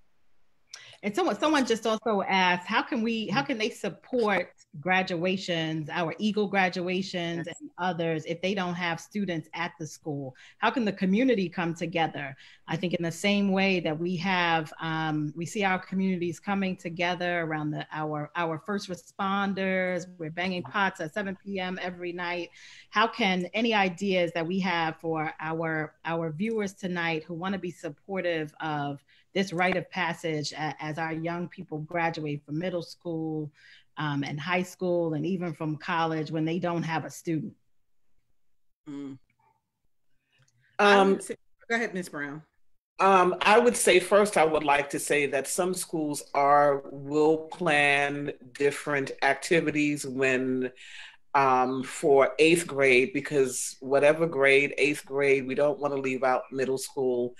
And someone someone just also asked, how can we how can they support graduations, our Eagle graduations yes. and others if they don't have students at the school? How can the community come together? I think in the same way that we have um, we see our communities coming together around the our our first responders, we're banging pots at 7 p.m. every night. How can any ideas that we have for our our viewers tonight who want to be supportive of this rite of passage as our young people graduate from middle school um, and high school and even from college when they don't have a student. Mm. Um, say, go ahead, Ms. Browne. Um, I would say first, I would like to say that some schools are will plan different activities when um, for eighth grade because whatever grade, eighth grade, we don't want to leave out middle school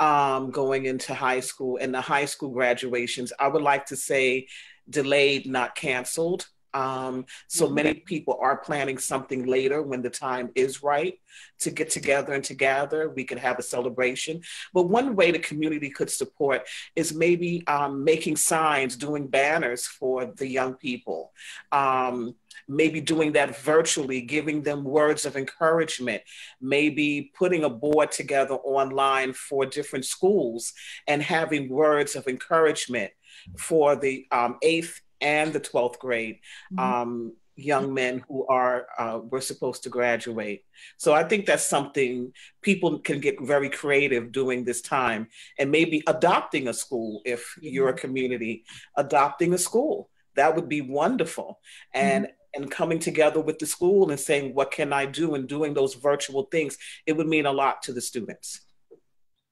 um, going into high school and the high school graduations. I would like to say delayed, not canceled. Um, so mm-hmm. many people are planning something later when the time is right to get together and to gather. We could have a celebration. But one way the community could support is maybe um, making signs, doing banners for the young people. Um, maybe doing that virtually, giving them words of encouragement, maybe putting a board together online for different schools and having words of encouragement for the um, eighth and the 12th grade mm-hmm. um, young men who are uh, were supposed to graduate so i think that's something people can get very creative doing this time and maybe adopting a school if mm-hmm. you're a community adopting a school that would be wonderful and mm-hmm. and coming together with the school and saying what can i do and doing those virtual things it would mean a lot to the students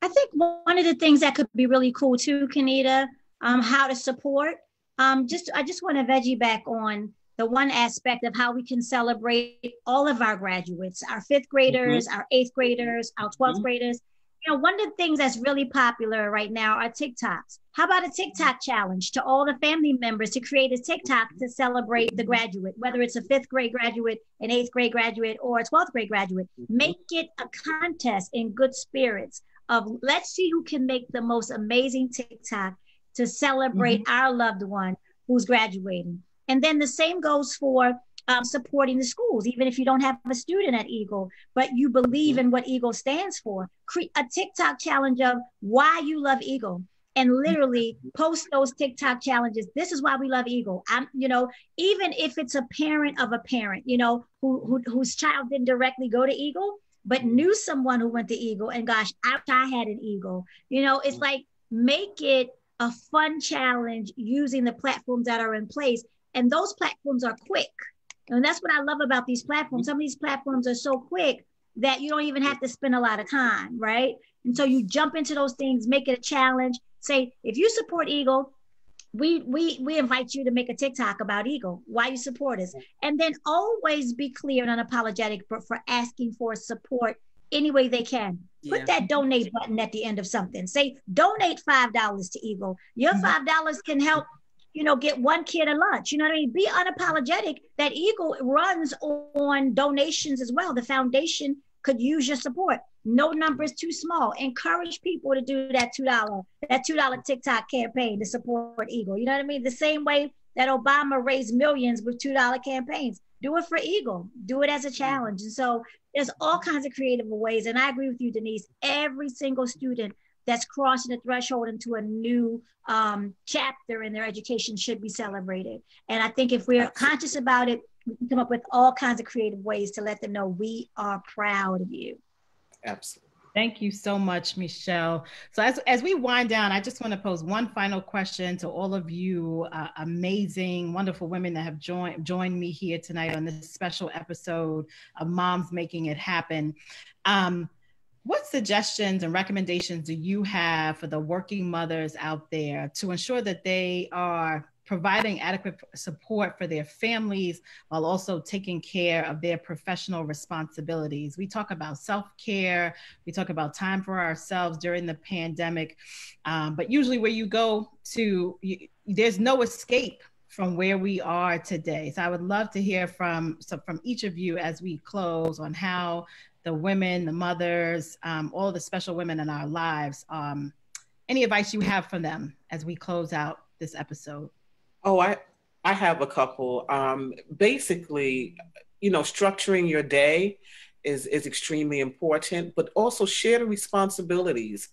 i think one of the things that could be really cool too Kenita um, how to support um, just I just want to veggie back on the one aspect of how we can celebrate all of our graduates, our fifth graders, mm-hmm. our eighth graders, our 12th mm-hmm. graders. You know, one of the things that's really popular right now are TikToks. How about a TikTok challenge to all the family members to create a TikTok to celebrate the graduate, whether it's a fifth grade graduate, an eighth grade graduate, or a 12th grade graduate? Mm-hmm. Make it a contest in good spirits of let's see who can make the most amazing TikTok to celebrate mm-hmm. our loved one who's graduating. And then the same goes for um, supporting the schools, even if you don't have a student at Eagle, but you believe mm-hmm. in what Eagle stands for. Create a TikTok challenge of why you love Eagle and literally mm-hmm. post those TikTok challenges. This is why we love Eagle. I'm, you know, even if it's a parent of a parent, you know, who, who whose child didn't directly go to Eagle, but knew someone who went to Eagle, and gosh, I, I had an Eagle. You know, it's like make it a fun challenge using the platforms that are in place. And those platforms are quick. And that's what I love about these platforms. Some of these platforms are so quick that you don't even have to spend a lot of time, right? And so you jump into those things, make it a challenge. Say, if you support Eagle, we we we invite you to make a TikTok about Eagle, why you support us, and then always be clear and unapologetic for, for asking for support any way they can. Put that donate button at the end of something. Say donate five dollars to Eagle. Your mm-hmm. five dollars can help, you know, get one kid a lunch. You know what I mean? Be unapologetic that Eagle runs on donations as well. The foundation could use your support. No number is too small. Encourage people to do that two dollar that two dollar TikTok campaign to support Eagle. You know what I mean? The same way that Obama raised millions with two dollar campaigns do it for Eagle, do it as a challenge. And so there's all kinds of creative ways. And I agree with you, Denise. Every single student that's crossing the threshold into a new um, chapter in their education should be celebrated. And I think if we're conscious about it, we can come up with all kinds of creative ways to let them know we are proud of you. Absolutely. Thank you so much, Meshelle. So as, as we wind down, I just want to pose one final question to all of you uh, amazing, wonderful women that have joined joined me here tonight on this special episode of Moms Making It Happen. Um, what suggestions and recommendations do you have for the working mothers out there to ensure that they are providing adequate support for their families while also taking care of their professional responsibilities. We talk about self care, we talk about time for ourselves during the pandemic, um, but usually where you go to, you, there's no escape from where we are today. So I would love to hear from so from each of you as we close on how the women, the mothers, um, all the special women in our lives, um, any advice you have for them as we close out this episode. Oh, I I have a couple. Um, basically, you know, structuring your day is is extremely important, but also share the responsibilities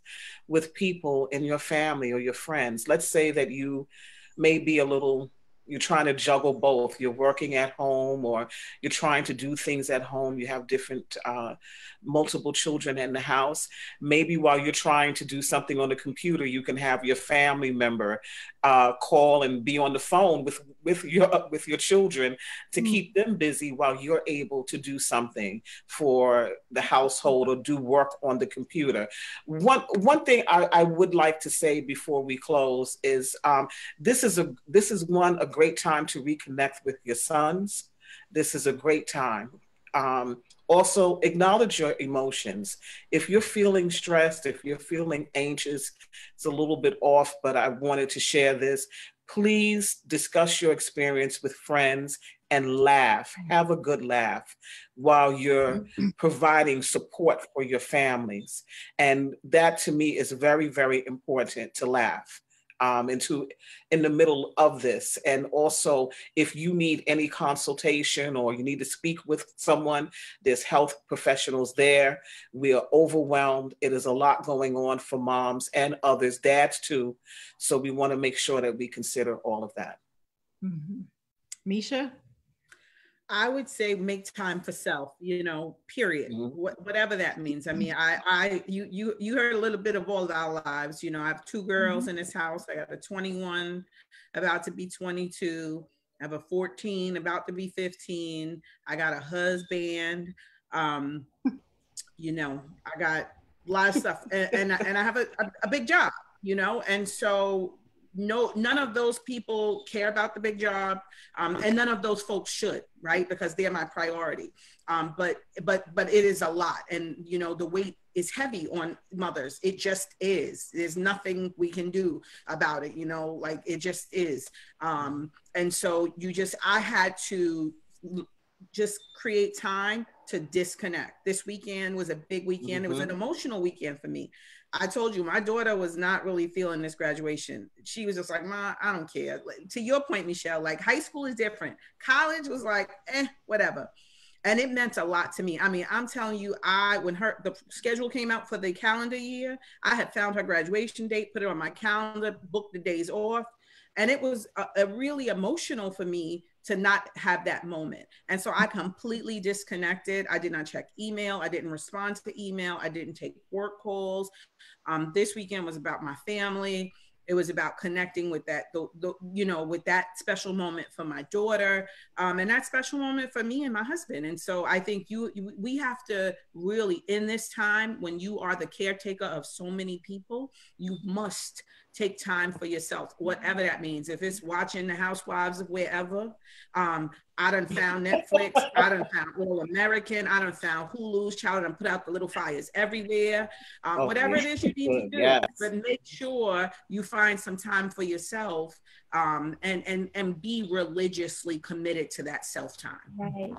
with people in your family or your friends. Let's say that you may be a little you're trying to juggle both. You're working at home or you're trying to do things at home. You have different uh, multiple children in the house. Maybe while you're trying to do something on the computer you can have your family member uh, call and be on the phone with with your with your children to mm. keep them busy while you're able to do something for the household or do work on the computer. One one thing I, I would like to say before we close is um, this is a this is one a great time to reconnect with your sons. This is a great time. Um, also, acknowledge your emotions. If you're feeling stressed, if you're feeling anxious, it's a little bit off, but I wanted to share this. please discuss your experience with friends and laugh. Have a good laugh while you're providing support for your families. And that to me is very, very important to laugh um, into in the middle of this. And also, if you need any consultation or you need to speak with someone, there's health professionals there. We are overwhelmed. It is a lot going on for moms and others, dads too. So we want to make sure that we consider all of that. Mm-hmm. Meisha? I would say make time for self, you know, period. Mm-hmm. What, whatever that means. I mean, I, I, you, you, you heard a little bit of all of our lives. You know, I have two girls mm-hmm. in this house. I got a 21, about to be 22. I have a 14, about to be 15. I got a husband. Um, you know, I got a lot of stuff, and and, and I have a, a, a big job. You know, and so no none of those people care about the big job um, and none of those folks should right because they're my priority um, but but but it is a lot and you know the weight is heavy on mothers it just is there's nothing we can do about it you know like it just is um, and so you just i had to just create time to disconnect. This weekend was a big weekend. Mm-hmm. It was an mm-hmm. emotional weekend for me. I told you my daughter was not really feeling this graduation. She was just like, "Ma, I don't care." Like, to your point, Meshelle, like high school is different. College was like, eh, whatever. And it meant a lot to me. I mean, I'm telling you, I when her the schedule came out for the calendar year, I had found her graduation date, put it on my calendar, booked the days off, and it was a, a really emotional for me to not have that moment. And so I completely disconnected. I did not check email. I didn't respond to email. I didn't take work calls. Um, this weekend was about my family. It was about connecting with that, the, the, you know, with that special moment for my daughter, um, and that special moment for me and my husband. And so I think you, you, we have to really, in this time when you are the caretaker of so many people, you must take time for yourself, whatever that means. If it's watching the Housewives of wherever, um, I done found Netflix, I done found All American, I done found Hulu's Child and put out the little fires everywhere. Um, oh, whatever it is you need to do, yes. but make sure you find some time for yourself um, and and and be religiously committed to that self time. Right,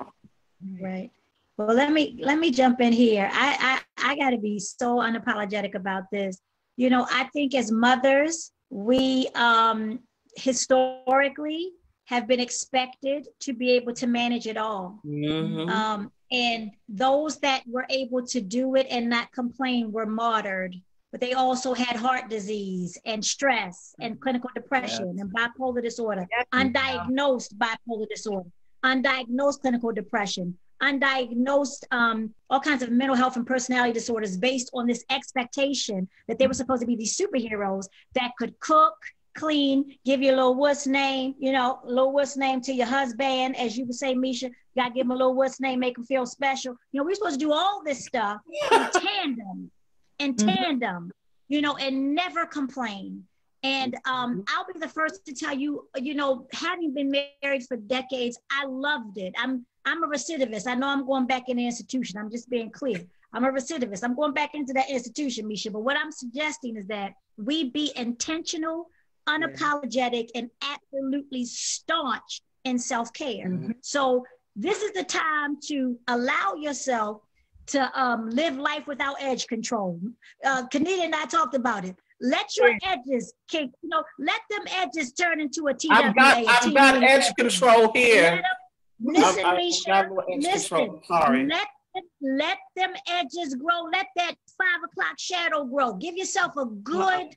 right. Well, let me let me jump in here. I I, I got to be so unapologetic about this you know, I think as mothers, we um, historically have been expected to be able to manage it all. Mm-hmm. Um, and those that were able to do it and not complain were martyred. But they also had heart disease and stress and clinical depression yes. and bipolar disorder, yes. undiagnosed bipolar disorder, undiagnosed clinical depression, undiagnosed um, all kinds of mental health and personality disorders based on this expectation that they were supposed to be these superheroes that could cook, clean, give you a little what's name, you know, a little what's name to your husband, as you would say, Meisha, you gotta give him a little what's name, make him feel special. You know, we're supposed to do all this stuff in tandem, in mm-hmm. tandem, mm-hmm. you know, and never complain. And um, I'll be the first to tell you, you know, having been married for decades, I loved it. I'm I'm a recidivist. I know I'm going back in the institution. I'm just being clear. I'm a recidivist. I'm going back into that institution, Meisha. But what I'm suggesting is that we be intentional, unapologetic, and absolutely staunch in self care. Mm-hmm. So this is the time to allow yourself to um, live life without edge control. Uh, Kenita and I talked about it. Let your edges kick, you know, let them edges turn into a TWA. I've got, I've got edge control here. Listen, I, I, listen. Sorry. Let let them edges grow. Let that five o'clock shadow grow. Give yourself a good,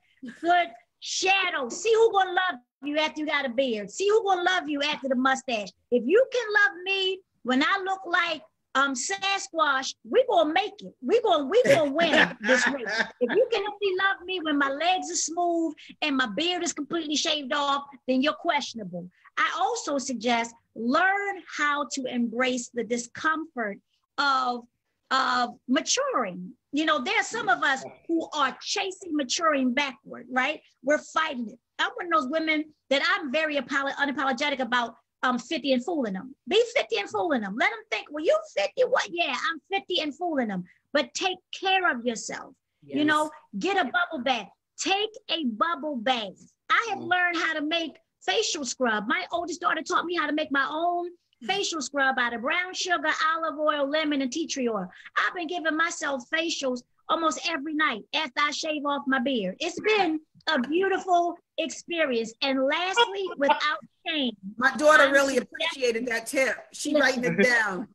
good shadow. See who gonna love you after you got a beard. See who gonna love you after the mustache. If you can love me when I look like um Sasquatch, we gonna make it. We gonna we gonna win this race. If you can only love me when my legs are smooth and my beard is completely shaved off, then you're questionable. I also suggest learn how to embrace the discomfort of, of maturing. You know, there's some of us who are chasing maturing backward, right? We're fighting it. I'm one of those women that I'm very unapologetic about um 50 and fooling them. Be 50 and fooling them. Let them think, well, you 50? What? Yeah, I'm 50 and fooling them. But take care of yourself. Yes. You know, get a bubble bath. Take a bubble bath. I have mm. learned how to make facial scrub. My oldest daughter taught me how to make my own facial scrub out of brown sugar, olive oil, lemon, and tea tree oil. I've been giving myself facials almost every night after I shave off my beard. It's been a beautiful experience. And lastly, without shame. My daughter I'm really appreciated that tip. She writing it down.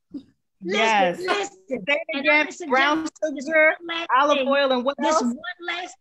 Yes. Listen, listen. brown sugar, olive thing. oil, and what this else? one last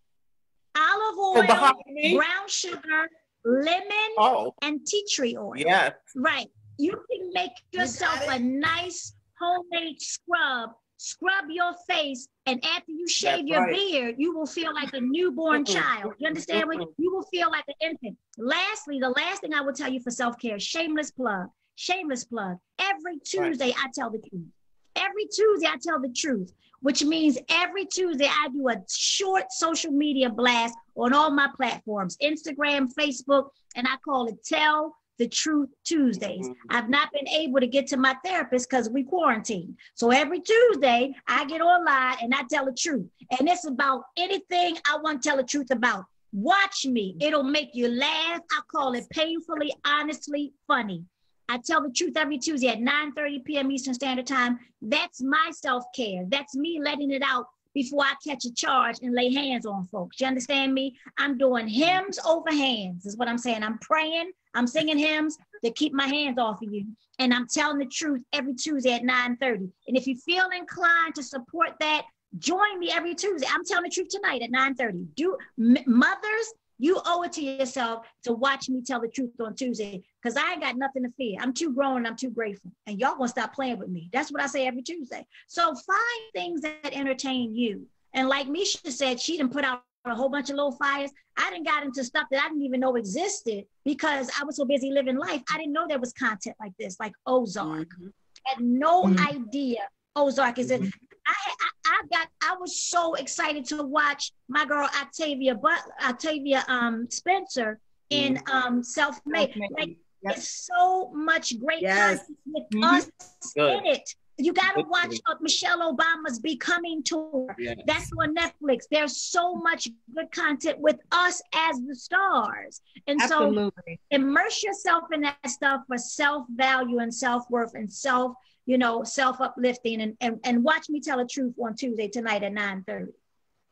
olive oil, oh, brown sugar, lemon, oh. and tea tree oil. Yeah. Right. You can make yourself you a nice homemade scrub scrub your face, and after you shave That's your right. beard, you will feel like a newborn child. You understand what you will feel like an infant. Lastly, the last thing I will tell you for self-care, shameless plug. Shameless plug. Every Tuesday, right. I tell the truth. Every Tuesday, I tell the truth, which means every Tuesday, I do a short social media blast on all my platforms Instagram, Facebook, and I call it Tell the Truth Tuesdays. Mm-hmm. I've not been able to get to my therapist because we quarantine. So every Tuesday, I get online and I tell the truth. And it's about anything I want to tell the truth about. Watch me. It'll make you laugh. I call it painfully, honestly funny. I tell the truth every Tuesday at 9 30 p.m. Eastern Standard Time. That's my self care. That's me letting it out before I catch a charge and lay hands on folks. You understand me? I'm doing hymns over hands, is what I'm saying. I'm praying, I'm singing hymns to keep my hands off of you. And I'm telling the truth every Tuesday at 9:30. And if you feel inclined to support that, join me every Tuesday. I'm telling the truth tonight at 9:30. Do mothers, you owe it to yourself to watch me tell the truth on Tuesday because I ain't got nothing to fear. I'm too grown I'm too grateful. And y'all gonna stop playing with me. That's what I say every Tuesday. So find things that entertain you. And like Meisha said, she didn't put out a whole bunch of little fires. I didn't got into stuff that I didn't even know existed because I was so busy living life. I didn't know there was content like this, like Ozark. Mm-hmm. had no mm-hmm. idea Ozark is mm-hmm. it. I, I, I got I was so excited to watch my girl Octavia but Octavia um Spencer in mm-hmm. um Self Made. Like yep. it's so much great yes. content with mm-hmm. us Good. in it. You got to watch uh, Michelle Obama's Becoming tour. Yes. That's on Netflix. There's so much good content with us as the stars. And Absolutely. so immerse yourself in that stuff for self value and self worth and self, you know, self uplifting. And, and, and watch me tell the truth on Tuesday tonight at 9 30.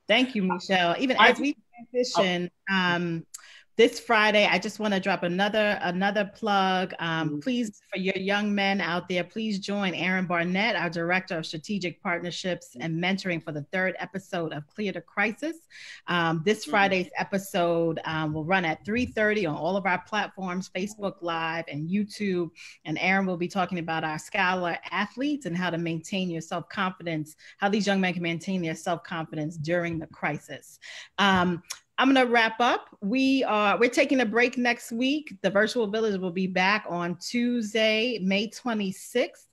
Thank you, Meshelle. Even as we transition, um, this Friday, I just want to drop another another plug. Um, mm-hmm. Please, for your young men out there, please join Aaron Barnett, our director of strategic partnerships and mentoring, for the third episode of Clear the Crisis. Um, this mm-hmm. Friday's episode um, will run at 3:30 on all of our platforms, Facebook Live and YouTube. And Aaron will be talking about our scholar athletes and how to maintain your self confidence, how these young men can maintain their self confidence during the crisis. I'm gonna wrap up. We are we're taking a break next week. The virtual village will be back on Tuesday, May 26th.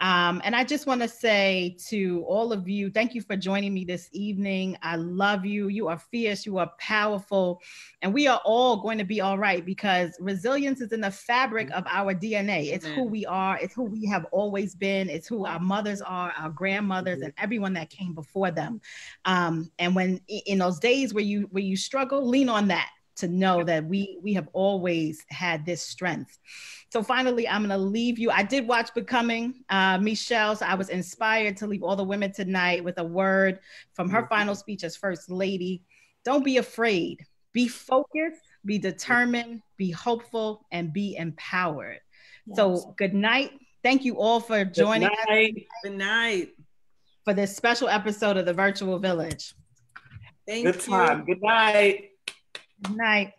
Um, and I just want to say to all of you, thank you for joining me this evening. I love you. You are fierce, you are powerful, and we are all going to be all right because resilience is in the fabric of our DNA. It's who we are, it's who we have always been, it's who our mothers are, our grandmothers, and everyone that came before them. Um, and when in those days where you where you struggle, lean on that to know that we we have always had this strength. So finally, I'm gonna leave you. I did watch Becoming uh, Michelle, so I was inspired to leave all the women tonight with a word from her final speech as First Lady. Don't be afraid. Be focused. Be determined. Be hopeful, and be empowered. Yes. So good night. Thank you all for joining good night. us. Good night. For this special episode of the Virtual Village. Thank good you. time. Good night. Good night.